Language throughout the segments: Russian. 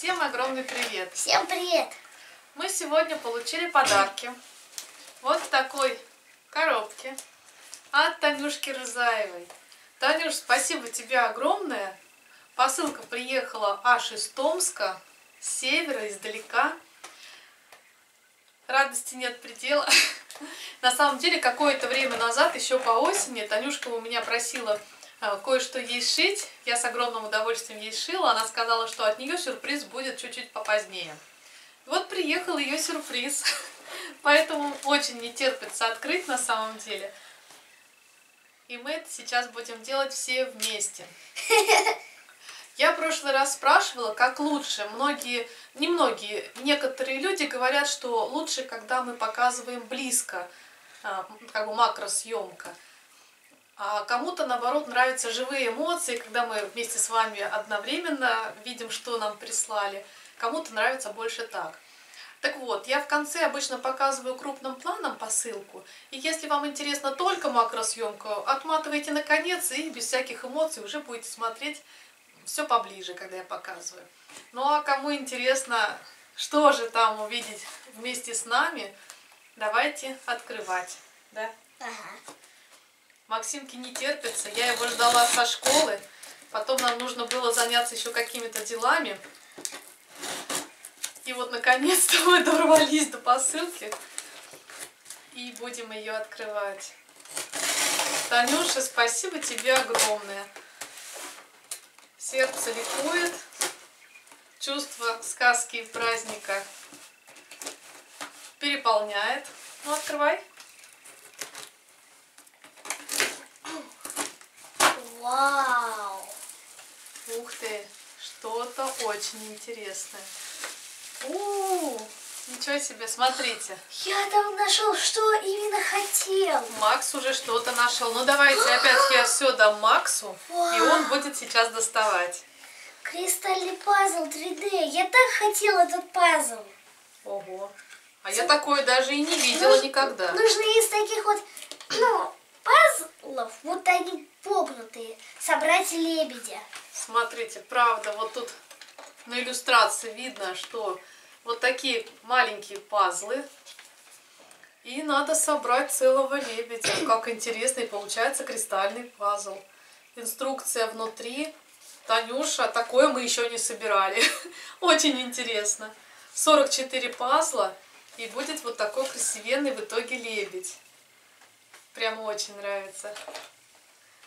Всем огромный привет! Всем привет! Мы сегодня получили подарки. Вот в такой коробке от Танюшки Рызаевой. Танюш, спасибо тебе огромное. Посылка приехала аж из Томска, с севера, издалека. Радости нет предела. На самом деле, какое-то время назад, еще по осени, Танюшка у меня просила кое-что ей шить. Я с огромным удовольствием ей шила. Она сказала, что от нее сюрприз будет чуть-чуть попозднее. Вот приехал ее сюрприз. Поэтому очень не терпится открыть на самом деле. И мы это сейчас будем делать все вместе. Я в прошлый раз спрашивала, как лучше. Многие, не многие, некоторые люди говорят, что лучше, когда мы показываем близко, а, как бы макросъемка. А кому-то, наоборот, нравятся живые эмоции, когда мы вместе с вами одновременно видим, что нам прислали. Кому-то нравится больше так. Так вот, я в конце обычно показываю крупным планом посылку. И если вам интересна только макросъемка, отматывайте на конец и без всяких эмоций уже будете смотреть все поближе, когда я показываю. Ну а кому интересно, что же там увидеть вместе с нами, давайте открывать. Да? Ага. Максимке не терпится, я его ждала со школы. Потом нам нужно было заняться еще какими-то делами. И вот наконец-то мы дорвались до посылки. И будем ее открывать. Танюша, спасибо тебе огромное. Сердце ликует. Чувство сказки и праздника переполняет. Ну, открывай. Вау! Ух ты, что-то очень интересное. У, ничего себе, смотрите. Я там нашел, что именно хотел. Макс уже что-то нашел. Ну давайте опять я все дам Максу, и он будет сейчас доставать. Кристальный пазл 3D. Я так хотел этот пазл. Ого. А я такое даже и не видела никогда. Нужно из таких вот, ну, пазлов, вот они погнутые, собрать лебедя. Смотрите, правда, вот тут на иллюстрации видно, что вот такие маленькие пазлы. И надо собрать целого лебедя. Как интересно, и получается кристальный пазл. Инструкция внутри. Танюша, такое мы еще не собирали. Очень интересно. 44 пазла. И будет вот такой красивенный в итоге лебедь. Прямо очень нравится.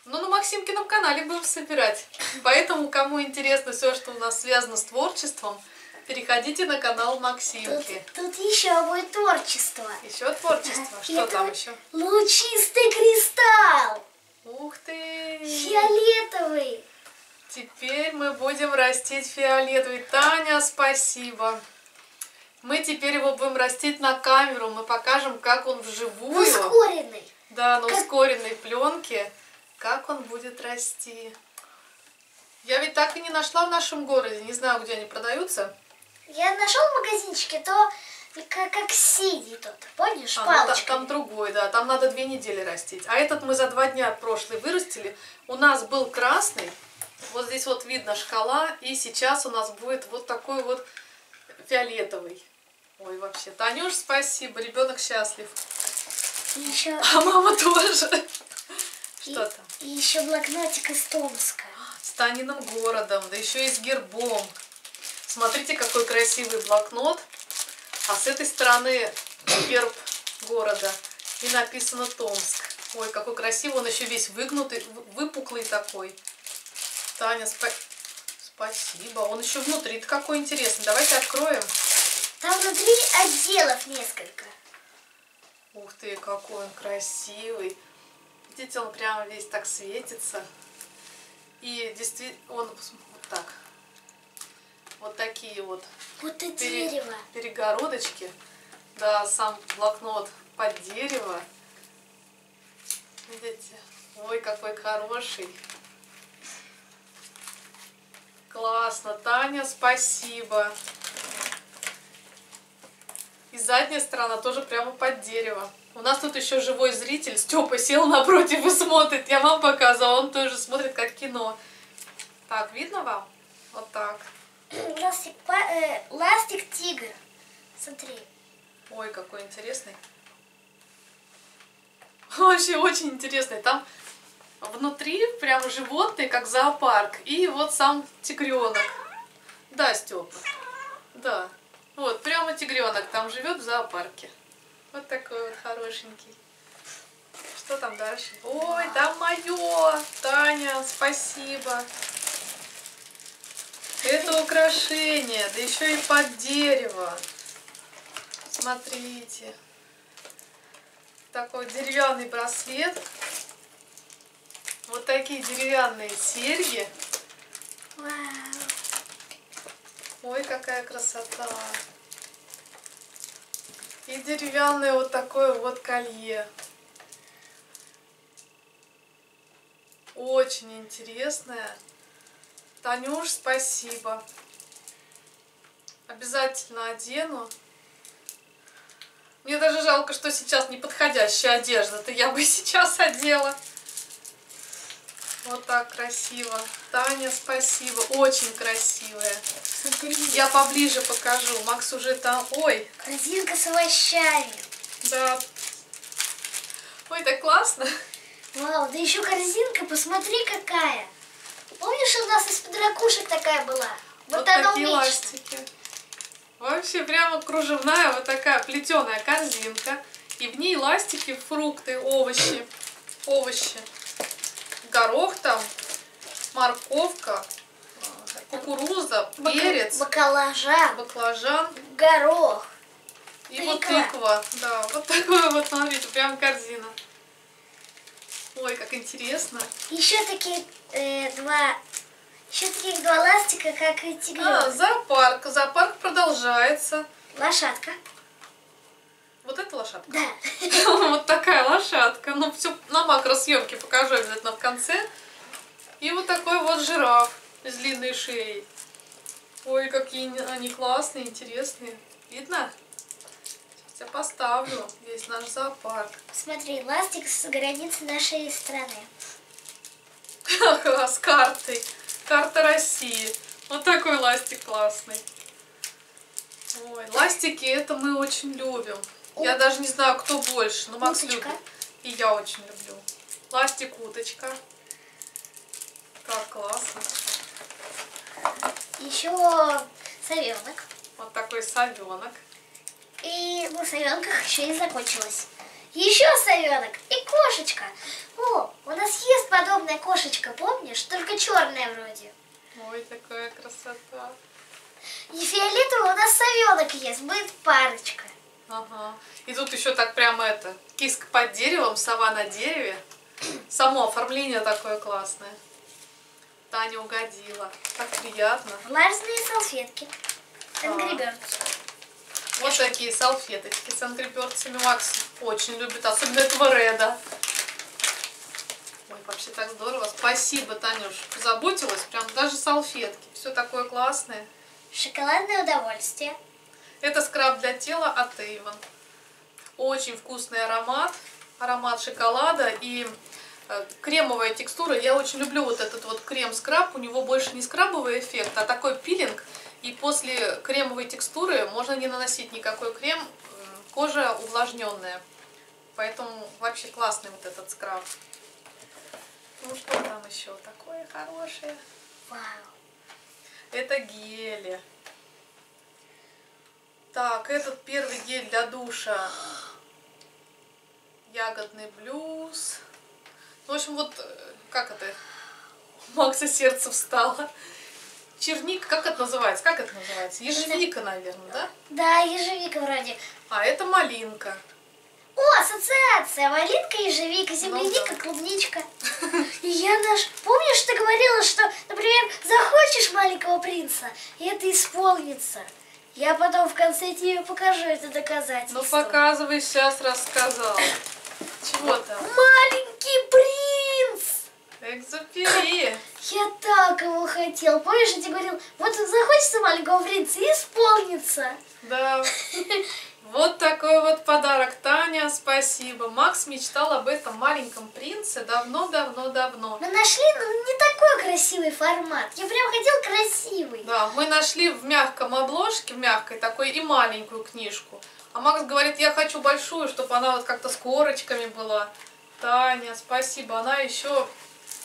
Ну, на Максимкином канале будем собирать. Поэтому, кому интересно все, что у нас связано с творчеством, переходите на канал Тут, Максимки. тут еще будет творчество. Еще творчество. Что это там еще? Лучистый кристалл. Ух ты! Фиолетовый. Теперь мы будем растить фиолетовый. Таня, спасибо. Мы теперь его будем растить на камеру. Мы покажем, как он вживую. Ускоренный. Да, на ускоренной пленке, как он будет расти. Я ведь так и не нашла в нашем городе, не знаю, где они продаются. Я нашел в магазинчике, то как, как синий тот, помнишь, А, ну, та- палочкой. там другой, да, там надо две недели растить. А этот мы за два дня прошлый вырастили. У нас был красный, вот здесь вот видно шкала, и сейчас у нас будет вот такой вот фиолетовый. Ой, вообще, Танюш, спасибо, ребенок счастлив. Еще, А мама тоже. и, Что там? и еще блокнотик из Томска. с Таниным городом, да еще и с гербом. Смотрите, какой красивый блокнот. А с этой стороны герб города. И написано Томск. Ой, какой красивый. Он еще весь выгнутый, выпуклый такой. Таня, спа- спасибо. Он еще внутри -то какой интересный. Давайте откроем. Там внутри отделов несколько. Ух ты, какой он красивый. Видите, он прямо весь так светится. И действительно, он вот так. Вот такие вот Вот и пере- дерево. перегородочки. Да, сам блокнот под дерево. Видите? Ой, какой хороший. Классно. Таня, спасибо. И задняя сторона тоже прямо под дерево. У нас тут еще живой зритель. Степа сел напротив и смотрит. Я вам показывала, он тоже смотрит как кино. Так, видно вам? Вот так. Ластик, па- э, ластик тигр. Смотри. Ой, какой интересный. Вообще очень интересный. Там внутри прям животные, как зоопарк. И вот сам тигренок. Да, Степа. Да. Вот, прямо тигренок там живет в зоопарке. Вот такой вот хорошенький. Что там дальше? Ой, там мое! Таня, спасибо. Это украшение, да еще и под дерево. Смотрите. Такой деревянный браслет. Вот такие деревянные серьги. Вау. Ой, какая красота. И деревянное вот такое вот колье. Очень интересное. Танюш, спасибо. Обязательно одену. Мне даже жалко, что сейчас неподходящая одежда. То я бы сейчас одела. Вот так красиво. Таня, спасибо. Очень красивая. Смотри. Я поближе покажу. Макс уже там. Ой, Корзинка с овощами. да. Ой, так классно. Вау, да еще корзинка, посмотри какая. Помнишь, у нас из-под ракушек такая была? Вот, Вот она такие уменьшена. ластики. Вообще прямо кружевная вот такая плетеная корзинка. И в ней ластики, фрукты, овощи. Овощи. Горох там, морковка, кукуруза, перец, Баклажан, баклажан горох. и вот Тыква. тыква. Да, вот такое вот, смотрите, прям корзина. Ой, как интересно. Еще такие э, два... Еще таких два ластика, как и А, тигренок. зоопарк. Зоопарк продолжается. Лошадка. Вот это лошадка. Да. Вот такая лошадка. Ну, все на макросъемке покажу обязательно в конце. И вот такой вот жираф с длинной шеей. Ой, какие они- они классные, интересные. Видно? Сейчас я поставлю весь наш зоопарк. Смотри, ластик с границы нашей страны. Ага, с картой. Карта России. Вот такой ластик классный. Ой, ластики это мы очень любим. Я даже не знаю, кто больше, но Макс Уточка. любит. И я очень люблю. Ластик уточка. Как классно. Еще совенок. Вот такой совенок. И на совенках еще и закончилось. Еще совенок и кошечка. О, у нас есть подобная кошечка, помнишь? Только черная вроде. Ой, такая красота. И фиолетовый у нас совенок есть, будет парочка. Ага. И тут еще так прямо это, киска под деревом, сова на дереве. Само оформление такое классное. Таня угодила. Так приятно. Влажные салфетки. А. Angry Birds. Вот такие салфеточки с Angry. Макс очень любит, особенно этого Реда. Ой, вообще так здорово. Спасибо, Танюш, позаботилась. Прям даже салфетки. Все такое классное. Шоколадное удовольствие. Это скраб для тела от Avon. Очень вкусный аромат. Аромат шоколада и э, кремовая текстура. Я очень люблю вот этот вот крем-скраб. У него больше не скрабовый эффект, а такой пилинг. И после кремовой текстуры можно не наносить никакой крем. Кожа увлажненная. Поэтому вообще классный вот этот скраб. Ну что там еще такое хорошее? Вау. Это гели. Так, этот первый гель для душа. Ягодный блюз. В общем, вот э, как это? У Макса сердце встало. Черника, как это называется? Как это называется? Ежевика, наверное, да? Да, ежевика вроде. А это малинка. О, ассоциация. Малинка, ежевика, земляника, Ну да. клубничка. И я наш... Помнишь, ты говорила, что, например, захочешь маленького принца, и это исполнится. Я потом в конце тебе покажу это доказательство. Ну показывай, сейчас рассказал. Чего там? Маленький принц! Экзопери. Я так его хотел. Помнишь, я тебе говорил, вот захочется маленького принца и исполнится. Да. Вот такой вот подарок, Таня, спасибо. Макс мечтал об этом маленьком принце давно-давно-давно. Мы нашли ну, не такой красивый формат. Я прям хотел красивый. Да, мы нашли в мягком обложке, в мягкой такой и маленькую книжку. А Макс говорит, я хочу большую, чтобы она вот как-то с корочками была. Таня, спасибо. Она еще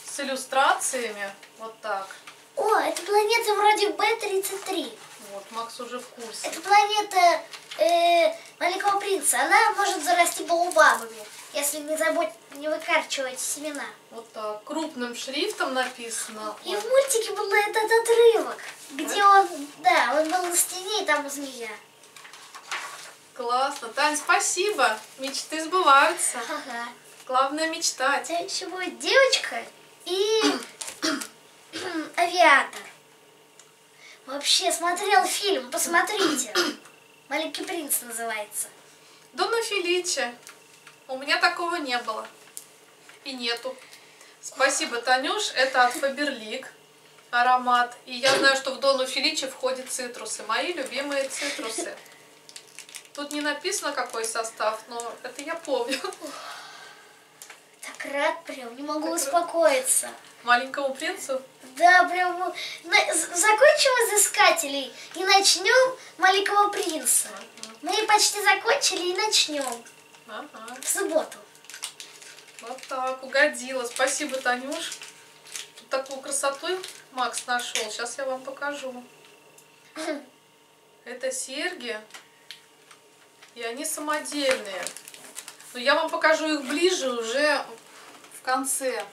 с иллюстрациями. Вот так. О, это планета вроде Б-33. Вот, Макс уже в курсе. Это планета э, Маленького Принца. Она может зарасти баобабами, если не забудь не выкарчивать семена. Вот так. Крупным шрифтом написано. И в мультике был этот отрывок, где он, да, он был на стене, и там змея. Классно. Тань, спасибо. Мечты сбываются. Ага. Главное мечтать. Это еще будет девочка и авиатор. Вообще, смотрел фильм, посмотрите. Маленький принц называется. Дона Феличе. У меня такого не было. И нету. Спасибо, Танюш. Это от Фаберлик аромат. И я знаю, что в Дону Феличе входят цитрусы. Мои любимые цитрусы. Тут не написано, какой состав, но это я помню. Так рад прям, не могу Так успокоиться. Маленькому принцу. Да, прям з- закончим изыскателей и начнем маленького принца. Мы почти закончили и начнем Ага. в субботу. Вот так, угодила. Спасибо, Танюш. Тут такую красоту Макс нашел. Сейчас я вам покажу. Это серьги. И они самодельные. Но я вам покажу их ближе уже конце.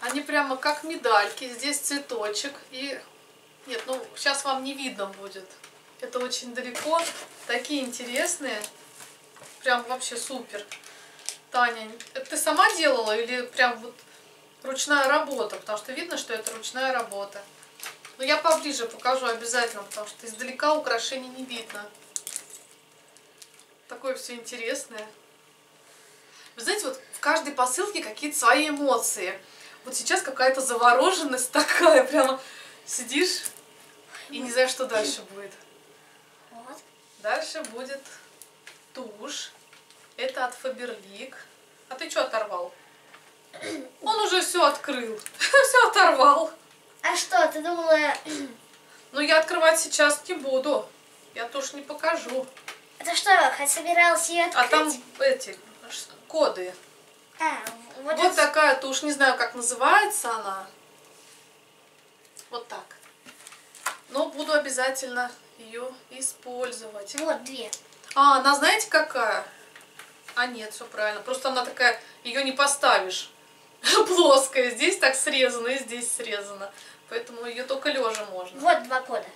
Они прямо как медальки. Здесь цветочек. И нет, ну сейчас вам не видно будет. Это очень далеко. Такие интересные. Прям вообще супер. Таня, это ты сама делала или прям вот ручная работа? Потому что видно, что это ручная работа. Но я поближе покажу обязательно, потому что издалека украшений не видно. Такое все интересное. Вы знаете, вот каждой посылке какие-то свои эмоции. Вот сейчас какая-то завороженность такая, прямо сидишь и не знаешь, что дальше будет. Вот. Дальше будет тушь. Это от Фаберлик. А ты что оторвал? Он уже все открыл. Все оторвал. А что, ты думала, Но я открывать сейчас не буду. Я тушь не покажу. это что, хоть собиралась ее открыть? А там эти ш- коды. А, вот, Вот это- такая тушь, не знаю, как называется она. Вот так. Но буду обязательно ее использовать. Вот две. А, она знаете какая? А нет, все правильно. Просто она такая, ее не поставишь. Плоская. Здесь так срезано и здесь срезано. Поэтому ее только лежа можно. Вот два кода.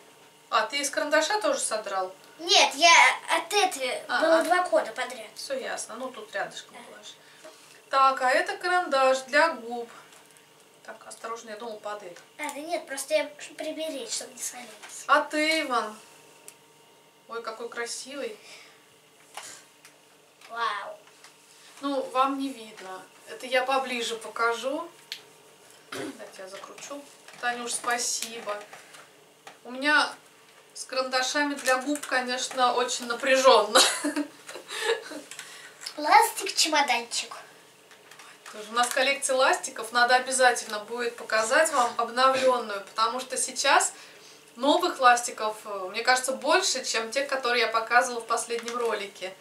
А, ты из карандаша тоже содрал? Нет, я от этой А, было а. два кода подряд. Все ясно. Ну, тут рядышком положи. Так, а это карандаш для губ. Так, осторожно, я думал, падает. А, да нет, просто я приберечь, чтобы не свалилось. А ты, Иван? Ой, какой красивый. Вау. Ну, вам не видно. Это я поближе покажу. Давайте я закручу. Танюш, спасибо. У меня с карандашами для губ, конечно, очень напряженно. Пластик чемоданчик. У нас коллекция ластиков, надо обязательно будет показать вам обновленную, потому что сейчас новых ластиков, э, мне кажется, больше, чем те, которые я показывала в последнем ролике.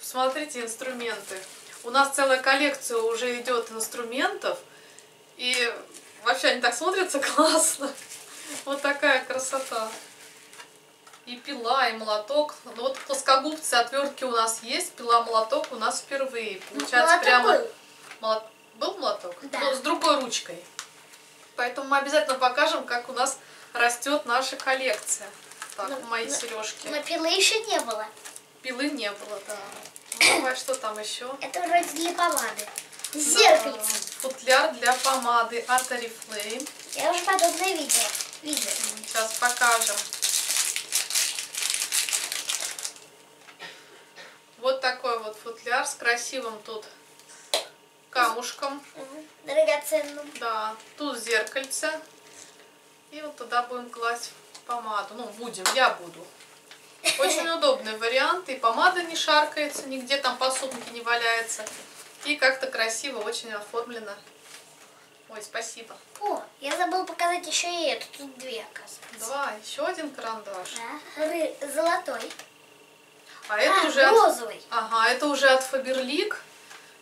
Смотрите инструменты. У нас целая коллекция уже идет инструментов, и вообще они так смотрятся классно. Вот такая красота. И пила, и молоток. Ну вот плоскогубцы, отвертки у нас есть, пила-молоток у нас впервые. Получается, Молоток прямо... был? Молот- Был молоток? Да. Но с другой ручкой. Поэтому мы обязательно покажем, как у нас растет наша коллекция. Так, Ну, мои ну, сережки. Но пилы еще не было. Пилы не было, да. Ну, давай, что там еще? Это вроде для помады. Зеркальце. Футляр для помады от Oriflame. Я уже подобное видела. Видела. Сейчас покажем. Вот такой вот футляр с красивым тут камушком. Драгоценным. Да, тут зеркальце. И вот туда будем класть помаду. Ну, будем, я буду. Очень удобный вариант. И помада не шаркается, нигде там посудники не валяется. И как-то красиво, очень оформлено. Ой, спасибо. О, я забыл показать еще и эту. Тут две, оказывается. Два, еще один карандаш. Да. Ры- Золотой. А это а, уже от... розовый. Ага, это уже от Faberlic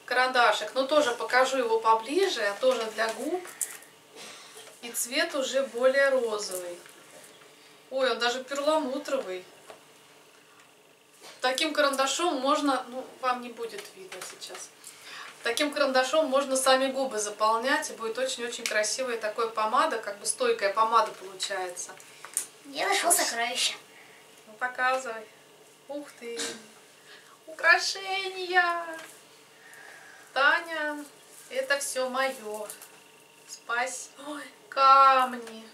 карандашик. Но тоже покажу его поближе, тоже для губ. И цвет уже более розовый. Ой, он даже перламутровый. Таким карандашом можно, ну, вам не будет видно сейчас. Таким карандашом можно сами губы заполнять, и будет очень-очень красивая такая помада, как бы стойкая помада получается. Я нашел сокровище. Ну, показывай. Ух ты! Украшения! Таня, это все мое. Спасибо. Ой, камни.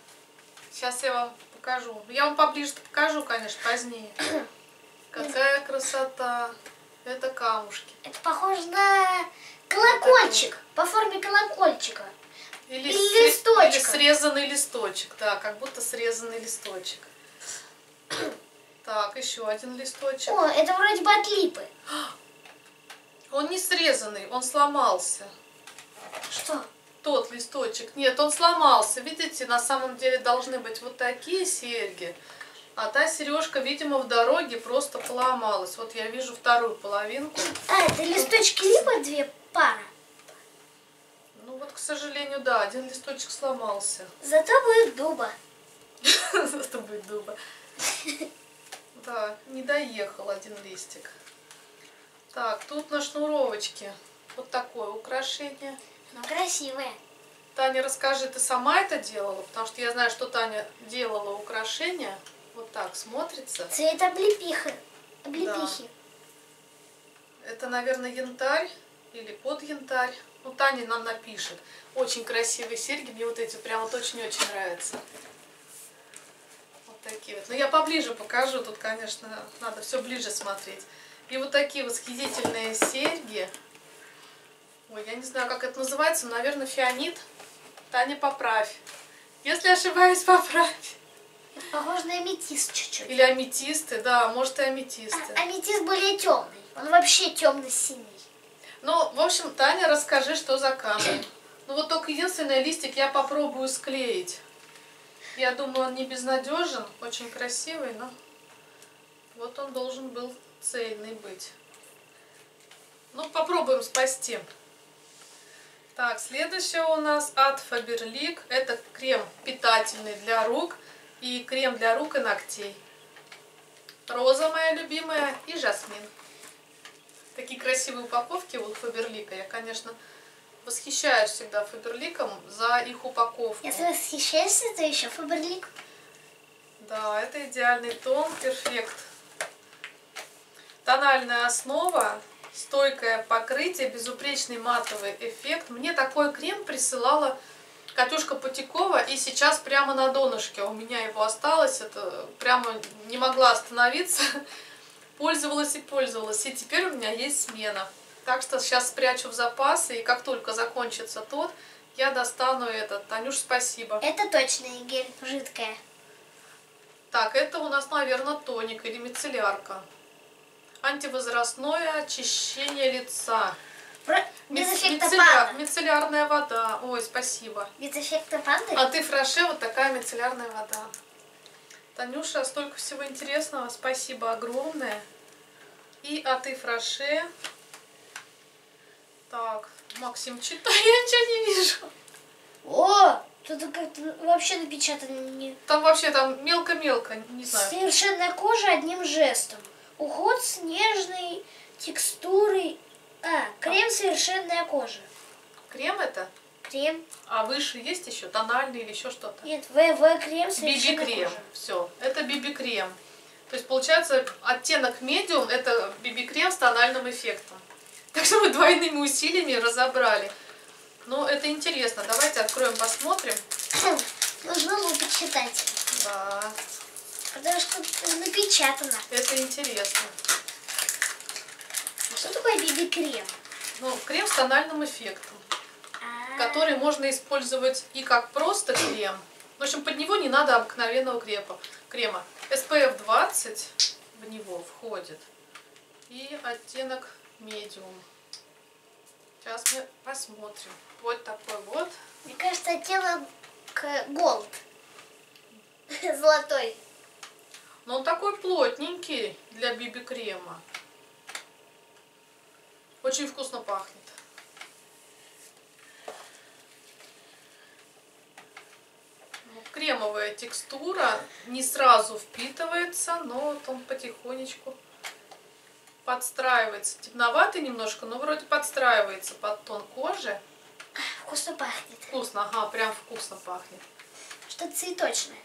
Сейчас я вам покажу. Я вам поближе покажу, конечно, позднее. Какая красота. Это камушки. Это похоже на колокольчик. По форме колокольчика. Или, Или листочка. или срезанный листочек. Да, как будто срезанный листочек. Так, еще один листочек. О, это вроде бы от липы. Он не срезанный, он сломался. Что? Тот листочек. Нет, он сломался. Видите, на самом деле должны быть вот такие серьги. А та сережка, видимо, в дороге просто поломалась. Вот я вижу вторую половинку. А, это листочки липы две пара. Ну вот, к сожалению, да, один листочек сломался. Зато будет дуба. Это будет дуба. Да, не доехал один листик. Так, тут на шнуровочке вот такое украшение. Ну, красивая. Таня, расскажи, ты сама это делала? Потому что я знаю, что Таня делала украшения. Вот так смотрится. Цвет облепихи. Облепихи. Это, наверное, янтарь или под янтарь. Ну, Таня нам напишет. Очень красивые серьги. Мне вот эти прям вот очень-очень нравятся. Вот такие вот. Но я поближе покажу. Тут, конечно, надо все ближе смотреть. И вот такие восхитительные серьги. Ой, я не знаю, как это называется. но, Наверное, фианит. Таня, поправь. Если ошибаюсь, поправь. Это похоже на аметист чуть-чуть. Или аметисты, да, может и аметисты. А, аметист более темный. Он вообще темно-синий. Ну, в общем, Таня, расскажи, что за камень. Ну, вот только единственный листик я попробую склеить. Я думаю, он не безнадежен, очень красивый, но вот он должен был цельный быть. Ну, попробуем спасти. Так, следующее у нас от Faberlic. Это крем питательный для рук и крем для рук и ногтей. Роза моя любимая и жасмин. Такие красивые упаковки у Фаберлика. Я, конечно, восхищаюсь всегда Фаберликом за их упаковку. Если восхищаешься, то еще Фаберлик. Да, это идеальный тон, перфект. Тональная основа, стойкое покрытие, безупречный матовый эффект. Мне такой крем присылала Катюшка Путикова, и сейчас прямо на донышке у меня его осталось. Это прямо не могла остановиться. Пользовалась и пользовалась. И теперь у меня есть смена. Так что сейчас спрячу в запасы, и как только закончится тот, я достану этот. Танюш, спасибо. Это точно гель жидкая. Так, это у нас, наверное, тоник или мицеллярка. Антивозрастное очищение лица. Про- Без Миц- эффекта мицелля- панда. Мицеллярная вода. Ой, спасибо. Без эффекта панды? А ты фраше, вот такая мицеллярная вода. Танюша, столько всего интересного. Спасибо огромное. И а ты фраше. Так, Максим, читай, я ничего не вижу. О, тут как-то вообще напечатано не... Там вообще там мелко-мелко, не знаю. Совершенная кожа одним жестом. Уход с нежной текстурой. А, крем совершенная кожа. Крем это? Крем. А выше есть еще тональный или еще что-то? Нет, ВВ крем совершенная BB-крем. кожа. Все, это BB-крем. То есть получается оттенок медиум это BB-крем с тональным эффектом. Так что мы двойными усилиями разобрали. Но это интересно. Давайте откроем, посмотрим. Нужно лупить читать. Да, Потому что напечатано. это интересно. Что такое биби-крем? Ну, крем с тональным эффектом, А, который можно использовать и как просто крем. В общем, под него не надо обыкновенного крепа, крема. SPF 20. в него входит. И оттенок медиум. Сейчас мы посмотрим. Вот такой вот. Мне кажется, оттенок голд. Золотой. Но он такой плотненький для биби-крема. Очень вкусно пахнет. Ну, кремовая текстура не сразу впитывается, но вот он потихонечку подстраивается. Темноватый немножко, но вроде подстраивается под тон кожи. Вкусно пахнет. Вкусно, ага, прям вкусно пахнет. Что-то цветочное.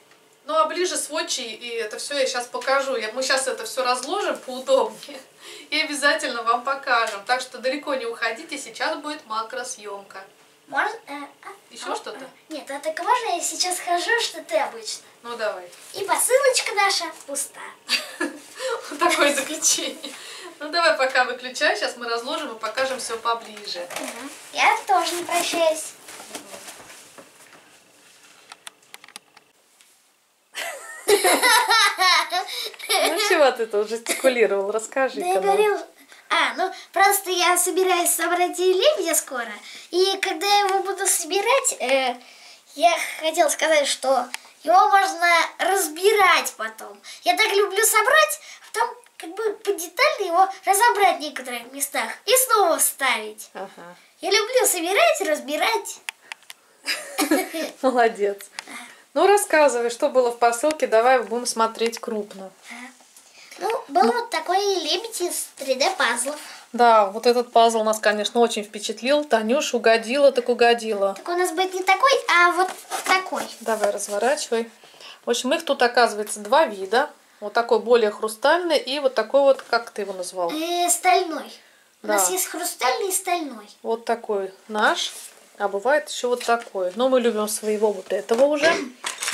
Ну а ближе сводчи, и это все я сейчас покажу. Я, мы сейчас это все разложим поудобнее и обязательно вам покажем. Так что далеко не уходите, сейчас будет макросъемка. Можно? Э, а, Еще а, что-то? нет, а так можно я сейчас скажу, что ты обычно? Ну давай. И посылочка наша пуста. Вот такое заключение. Ну давай пока выключай, сейчас мы разложим и покажем все поближе. Я тоже не прощаюсь. Ну чего ты тут жестикулировал? Расскажи. Да я говорил... А, ну просто я собираюсь собрать лебедя скоро. И когда я его буду собирать, э, я хотела сказать, что его можно разбирать потом. Я так люблю собрать, а потом как бы подетально его разобрать в некоторых местах и снова вставить. Ага. Я люблю собирать, разбирать. Молодец. Ну рассказывай, что было в посылке, давай будем смотреть крупно. Ну, был вот такой лебедь из 3D пазлов. Да, вот этот пазл нас, конечно, очень впечатлил. Танюш угодила, так угодила. Так у нас будет не такой, а вот такой. Давай, разворачивай. В общем, их тут оказывается два вида. Вот такой более хрустальный и вот такой вот, как ты его назвал? Э, стальной. У Да. нас есть хрустальный и стальной. Вот такой наш. А бывает еще вот такой. Но мы любим своего вот этого уже.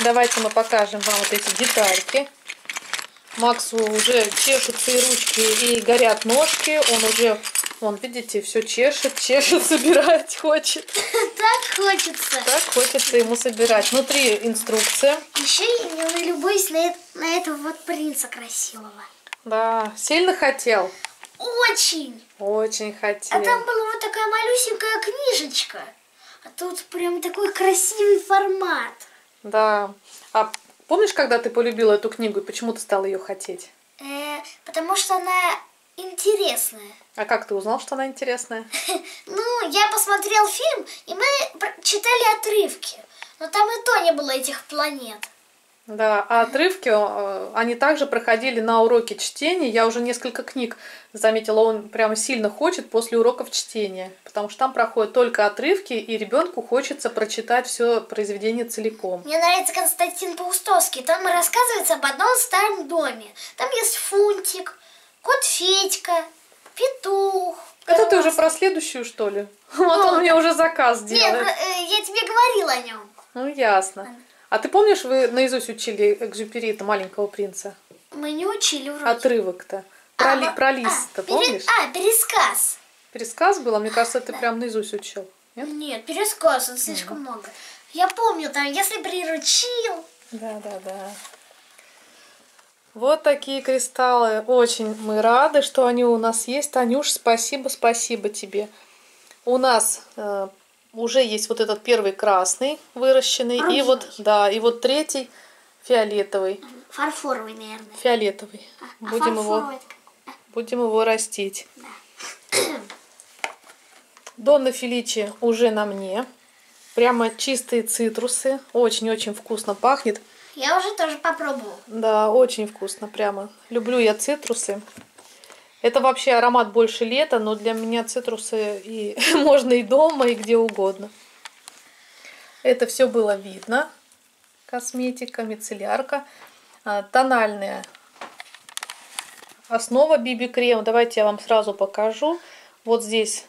Давайте мы покажем вам вот эти детальки. Максу уже чешутся и ручки, и горят ножки. Он уже, вон, видите, все чешет, чешет, собирать хочет. Так хочется. Так хочется ему собирать. Внутри инструкция. Еще я любуюсь на, на этого вот принца красивого. Да, сильно хотел. Очень. Очень хотел. А там была вот такая малюсенькая книжечка. А тут прям такой красивый формат. Да. А помнишь, когда ты полюбила эту книгу и почему ты стала ее хотеть? Э, потому что она интересная. А как ты узнал, что она интересная? Ну, я посмотрел фильм, и мы читали отрывки. Но там и то не было этих планет. Да, а отрывки, э, они также проходили на уроке чтения. Я уже несколько книг заметила, он прямо сильно хочет после уроков чтения, потому что там проходят только отрывки, и ребенку хочется прочитать все произведение целиком. Мне нравится Константин Паустовский. Там рассказывается об одном старом доме. Там есть Фунтик, кот Федька, петух. Это ты уже про следующую, что ли? Вот он мне уже заказ Нет, делает. э, я тебе говорила о нем. Ну, ясно. А ты помнишь, вы наизусть учили Экзюпери, маленького принца? Мы не учили вроде. Отрывок-то. Про, А, ли- про а, лист-то, пере- помнишь? А, пересказ. Пересказ был, а мне кажется, ты прям наизусть учил. Нет? Нет, пересказ, он слишком много. Я помню, там, если приручил. Да, да, да. Вот такие кристаллы. Очень мы рады, что они у нас есть. Танюш, спасибо, спасибо тебе. У нас э, уже есть вот этот первый красный выращенный. И вот, да, и вот третий фиолетовый. Фарфоровый, наверное. Фиолетовый. А Будем его, фарфоровый это будем его растить. Донна Феличи уже на мне. Прямо чистые цитрусы. Очень-очень вкусно пахнет. Я уже тоже попробовал. Да, очень вкусно, прямо. Люблю я цитрусы. Это вообще аромат больше лета, но для меня цитрусы и можно и дома, и где угодно. Это все было видно. Косметика, мицеллярка. А, Тональная основа BB крем. Давайте я вам сразу покажу. Вот здесь,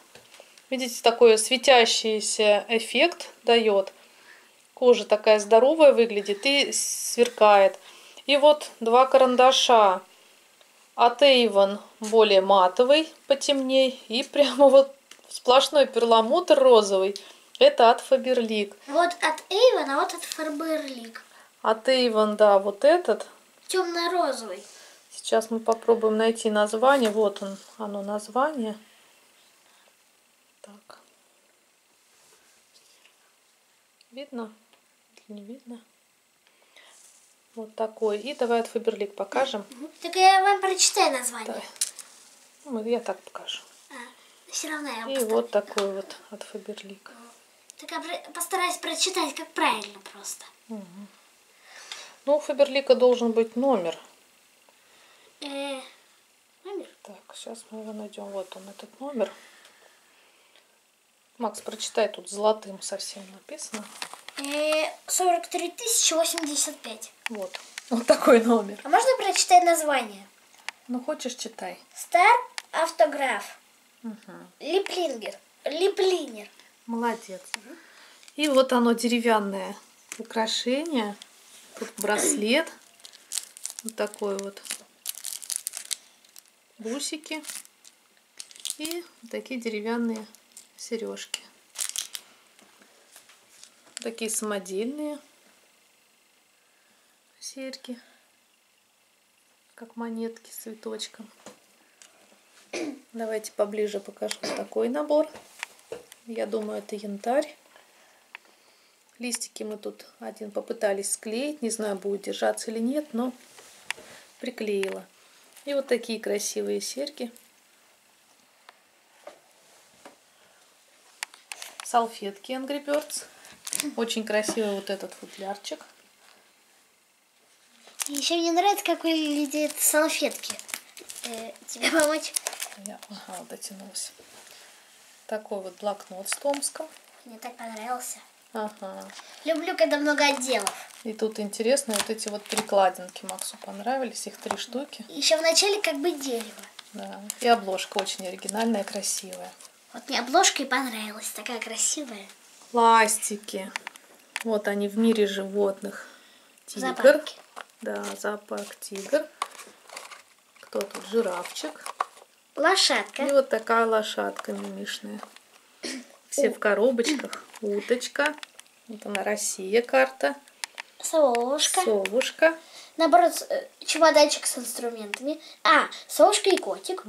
видите, такой светящийся эффект дает. Кожа такая здоровая выглядит и сверкает. И вот два карандаша. От Avon более матовый, потемней. И прямо вот сплошной перламутр розовый. Это от Faberlic. Вот от Эйвен, а вот от Фарберлик. От Avon, да, вот этот. Темно-розовый. Сейчас мы попробуем найти название. Вот он, оно название. Так. Видно? Не видно? Вот такой. И давай от Фаберлик покажем. Так я вам прочитаю название. Да. Ну, я так покажу. А, все равно я И постараюсь. вот такой вот от Фаберлик. Так я постараюсь прочитать, как правильно просто. Ну, у Фаберлика должен быть номер. Э, номер? Так, сейчас мы его найдем. Вот он, этот номер. Макс, прочитай, тут золотым совсем написано. Э, 43 тысячи 85. Вот. Вот такой номер. А можно прочитать название? Ну, хочешь, читай. Стар автограф. Мгм. Липлингер. Липлинер. Молодец. И вот оно деревянное украшение. Тут браслет. Вот такой вот. Бусики. И такие деревянные сережки. Такие самодельные серьги. Как монетки с цветочком. Давайте поближе покажу такой набор. Я думаю, это янтарь. Листики мы тут один попытались склеить. Не знаю, будет держаться или нет, но приклеила. И вот такие красивые серьги. Салфетки Angry Birds. Очень красивый вот этот футлярчик. Еще мне нравится, как выглядят салфетки. Э, тебе помочь? Я ага, дотянулась. Такой вот блокнот с Томска. Мне так понравился. Ага. Люблю, когда много отделов. И тут интересно, вот эти вот перекладинки Максу понравились. Их три штуки. Еще в начале как бы дерево. Да. И обложка очень оригинальная, красивая. Вот мне обложка и понравилась. Такая красивая. Пластики. Вот они в мире животных. Тигр. Зоопарке. Да, зоопарк тигр. Кто тут? Жирафчик. И Лошадка. вот такая лошадка мимишная. Все в коробочках. Уточка. Вот она Россия карта. Совушка. Совушка. Наоборот, э, чемоданчик с инструментами. А, совушка и котик.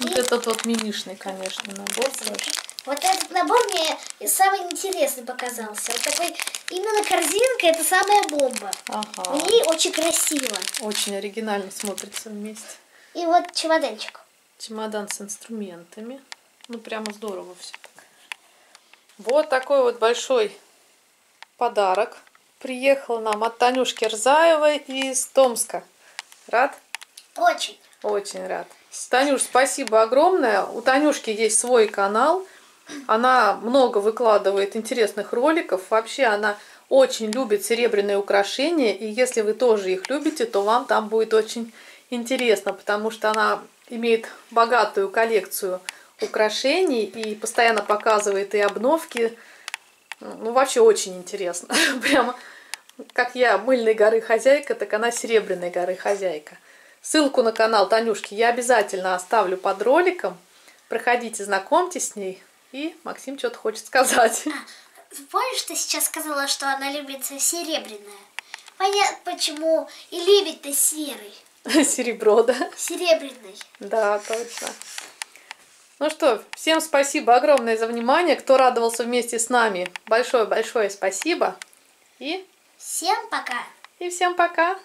Вот этот вот мимишный, конечно, набор тоже. Вот этот набор мне самый интересный показался. Вот такой именно корзинка это самая бомба. Ага. В ней очень красиво. Очень оригинально смотрится вместе. И вот чемоданчик. Чемодан с инструментами. Ну, прямо здорово все. Вот такой вот большой подарок. Приехал нам от Танюшки Рзаевой из Томска. Рад? Очень. Очень рад. Танюш, спасибо огромное. У Танюшки есть свой канал. Она много выкладывает интересных роликов. Вообще она очень любит серебряные украшения. И если вы тоже их любите, то вам там будет очень интересно, потому что она имеет богатую коллекцию украшений и постоянно показывает и обновки. Ну, вообще очень интересно. Прямо как я мыльной горы хозяйка, так она серебряной горы хозяйка. Ссылку на канал Танюшки я обязательно оставлю под роликом. Проходите, знакомьтесь с ней. И Максим что-то хочет сказать. Помнишь, ты сейчас сказала, что она любит серебряное? Понятно, почему. И любит-то серый. Серебро, да? Серебряный. Да, точно. Ну что, всем спасибо огромное за внимание. Кто радовался вместе с нами, большое-большое спасибо. И, Всем пока. и всем пока.